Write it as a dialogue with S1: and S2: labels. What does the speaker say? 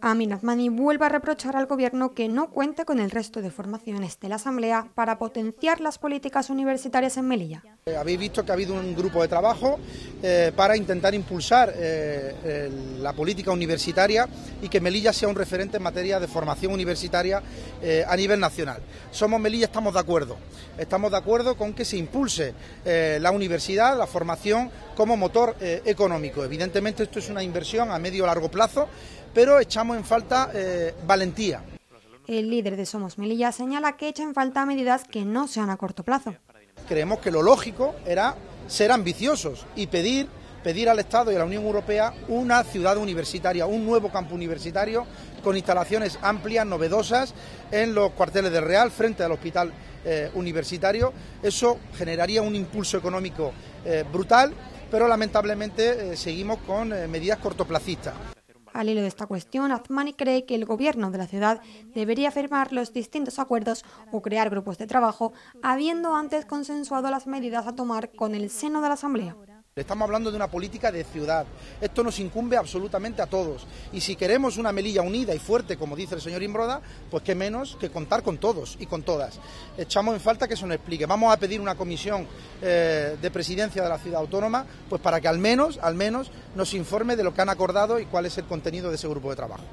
S1: Amin Azmani vuelve a reprochar al Gobierno que no cuente con el resto de formaciones de la Asamblea para potenciar las políticas universitarias en Melilla.
S2: Eh, habéis visto que ha habido un grupo de trabajo eh, para intentar impulsar eh, la política universitaria y que Melilla sea un referente en materia de formación universitaria a nivel nacional. Somos Melilla, estamos de acuerdo. Estamos de acuerdo con que se impulse la universidad, la formación como motor económico. Evidentemente esto es una inversión a medio o largo plazo pero echamos en falta eh, valentía.
S1: El líder de Somos Melilla señala que echa en falta medidas que no sean a corto plazo.
S2: Creemos que lo lógico era ser ambiciosos y pedir pedir al Estado y a la Unión Europea una ciudad universitaria, un nuevo campo universitario con instalaciones amplias, novedosas en los cuarteles del Real, frente al hospital eh, universitario. Eso generaría un impulso económico eh, brutal, pero lamentablemente seguimos con medidas cortoplacistas.
S1: Al hilo de esta cuestión, Azmani cree que el gobierno de la ciudad debería firmar los distintos acuerdos o crear grupos de trabajo, habiendo antes consensuado las medidas a tomar con el seno de la Asamblea.
S2: Estamos hablando de una política de ciudad. Esto nos incumbe absolutamente a todos. Y si queremos una Melilla unida y fuerte, como dice el señor Imbroda, pues qué menos que contar con todos y con todas. Echamos en falta que eso nos explique. Vamos a pedir una comisión eh, de presidencia de la ciudad autónoma, pues para que al menos, al menos, nos informe de lo que han acordado y cuál es el contenido de ese grupo de trabajo.